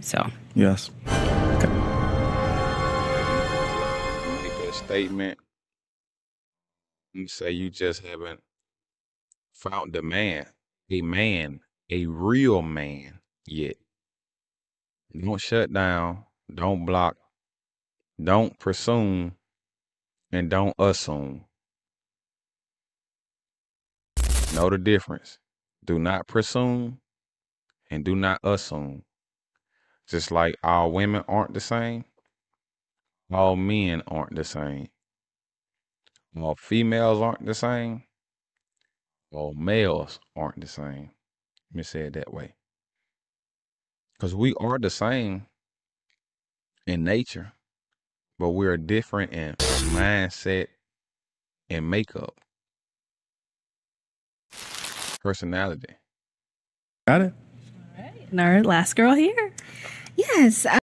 So Yes. make a statement and say you just haven't found the man, a man, a real man yet. Don't shut down, don't block, don't presume, and don't assume. Know the difference. Do not presume and do not assume. Just like all women aren't the same, all men aren't the same. All females aren't the same. All males aren't the same. Let me say it that way. Because we are the same in nature, but we're different in mindset and makeup, personality. Got it. All right. and our last girl here. Yes.